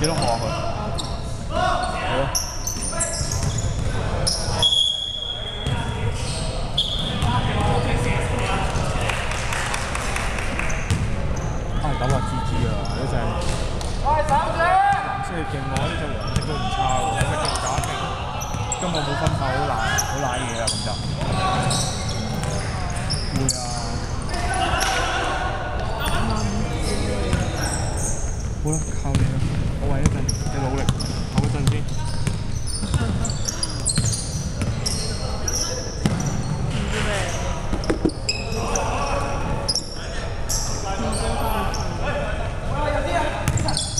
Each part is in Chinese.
幾多號啊佢？係咯。啊咁啊，知知啊，呢隻藍色係勁喎，呢隻黃色都唔差喎，咁啊勁打勁，今日冇分炮好難，好賴嘢啊咁就。會啊！好啦！我為一陣，你努力，唞一陣先。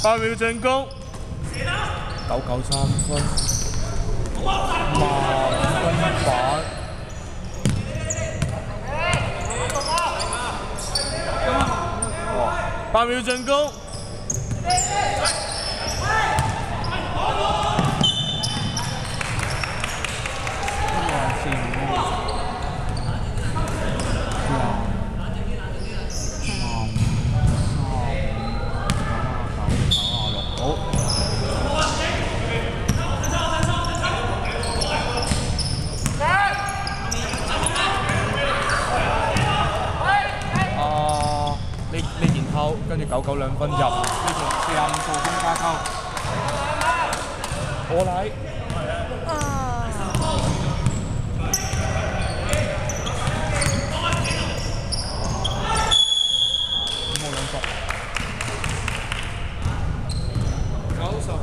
八秒進攻，九九三分，萬分板。八秒進攻。啊！你你然後跟住九九兩分入，呢場四廿五數先加溝。我嚟。咁我兩十。九十五。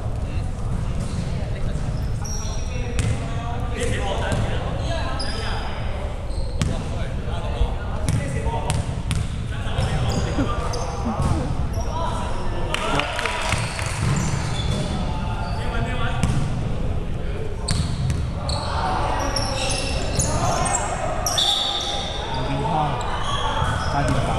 冇變開，加點打。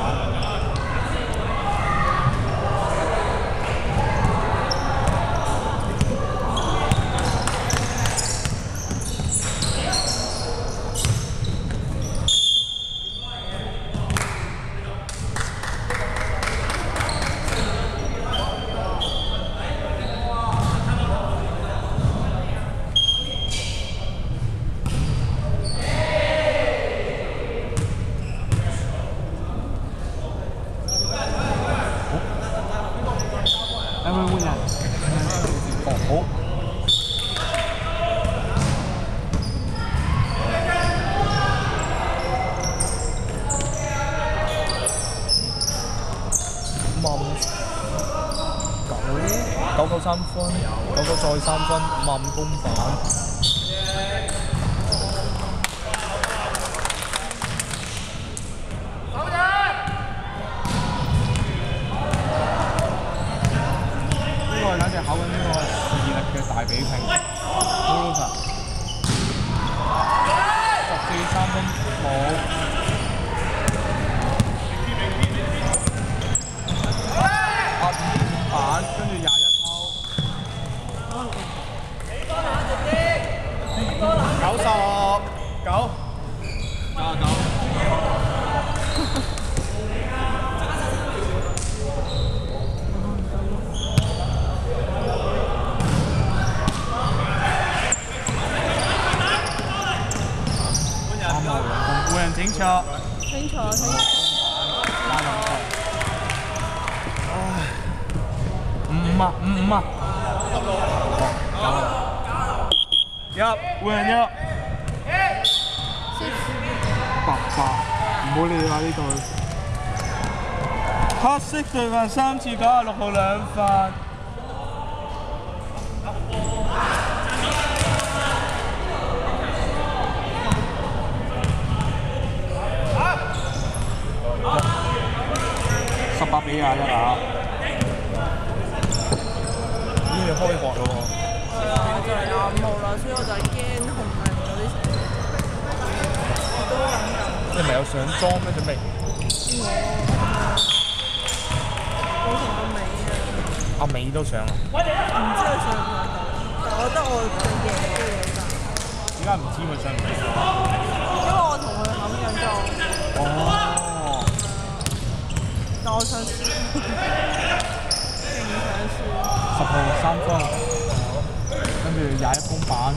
誒會換人。哦，好。五九九九三分，嗰個再三分，五五公反。呢個係簡直考緊呢個視力嘅大比拼。好老實。十四三分冇。八五板，跟住廿一抽。九十九。九十九。啱啊，兩分，每人整錯。清楚清楚。加兩分。唉，五五啊，五五啊。入，換人入。八八，唔好理啊呢隊。黑色對犯三次九十六號兩分。八比廿一啊！呢你開學咯喎。係啊，就係廿五號啦，所以我就係驚紅泥嗰啲成。我都諗緊。你唔係有上妝咩？準備？我我同阿美啊，阿美都上啊？唔知佢上唔上到，但我覺得我嘅贏都有㗎，點解唔知佢上唔上？十號三分，跟住廿一公板，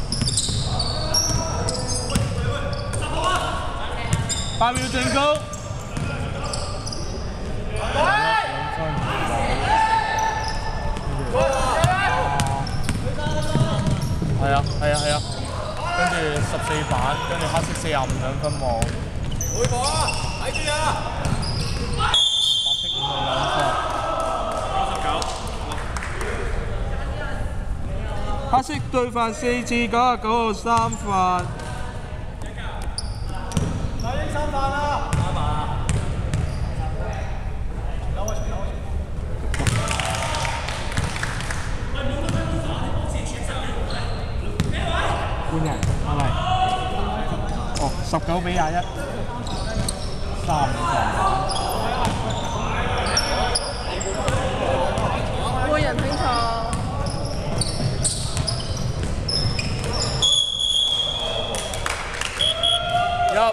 八秒進攻，係啊係啊係啊，跟住十四板，跟住黑色四廿五兩分冇，每步啊，睇住啊！白色五號兩分。黑色對犯四次九十九號三犯。大英三犯啦！啱啊！有啊，有啊。換人係咪？哦，十九比廿一，三五分。換人清楚。入換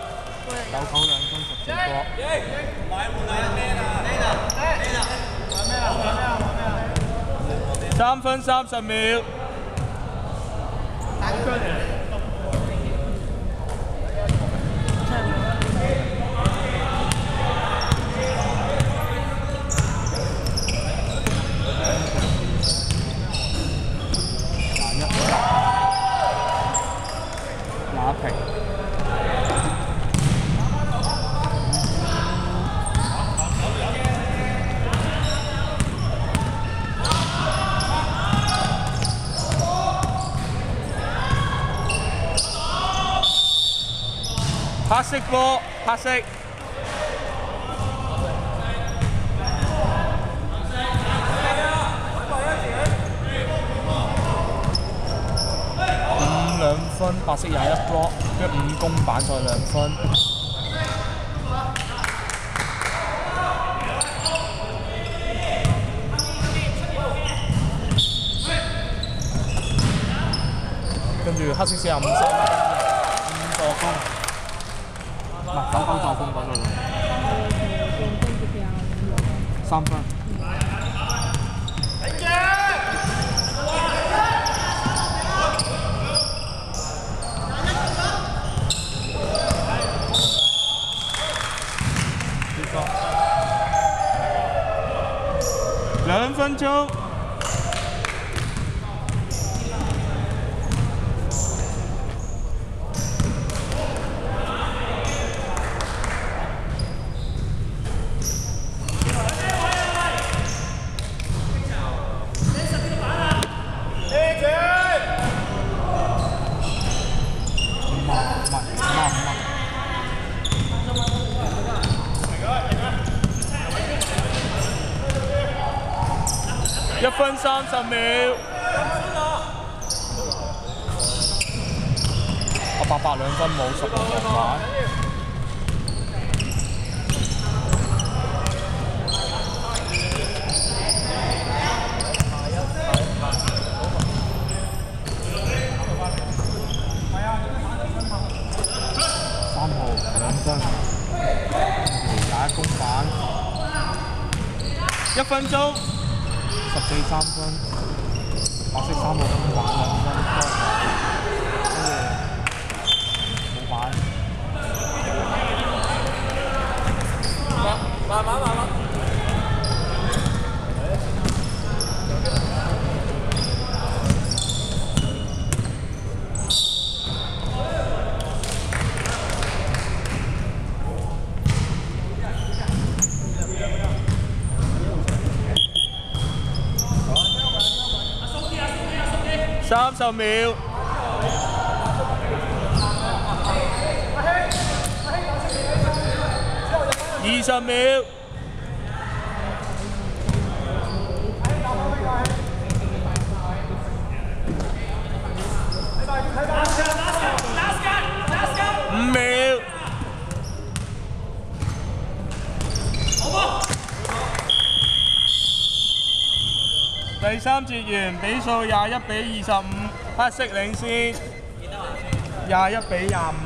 人九九兩分十四個。三分三十秒。色波，黑色。五兩分，白色廿一 block，跟住五公板再兩分。跟住黑色四廿五三分，五助攻，唔係九九助攻嗰度，三分。呢個兩分鐘。謝謝。五萬五萬五萬五萬。一分三十秒。我八百兩分冇十六個板。三號兩分，廿一公板，一分鐘，十四三分，白色三號公板兩分，跟住冇板，慢慢慢慢。三十秒，二十秒。第三節完，比數廿一比二十五，黑色領先，廿一比廿五。